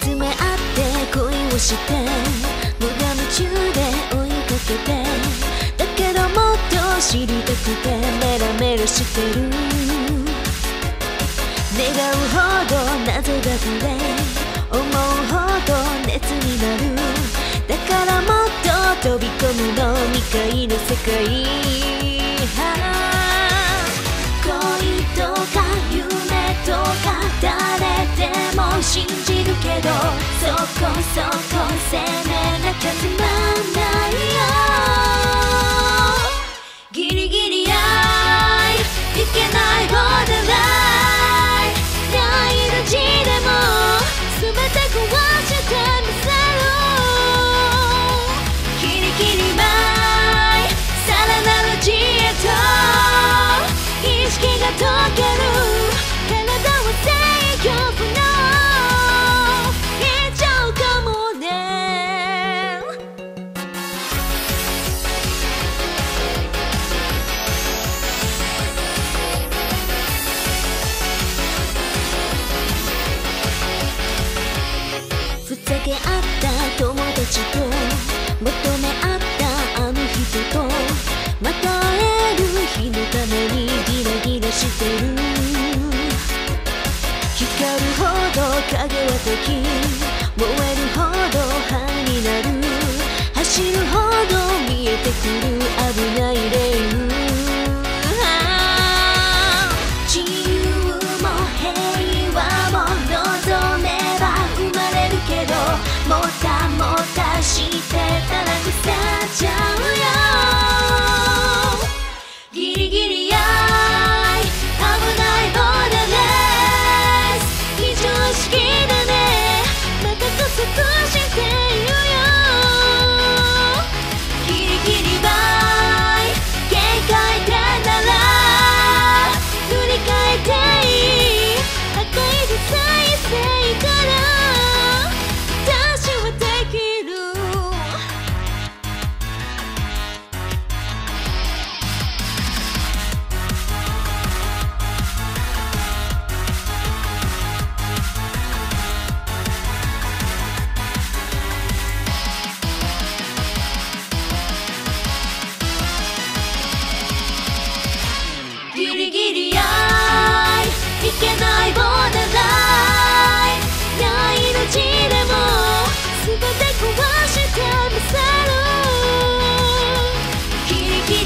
つめ合って恋をして無我夢中で追いかけてだけどもっと知りたくてメラメラしてる。願うほど謎が触れ思うほど熱になる。だからもっと飛び込むの未開の世界。そこそこ攻めなきゃつまふざけ合った友達と求め合ったあの人とまた会える日のためにギラギラしてる光るほど影は敵 chào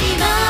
り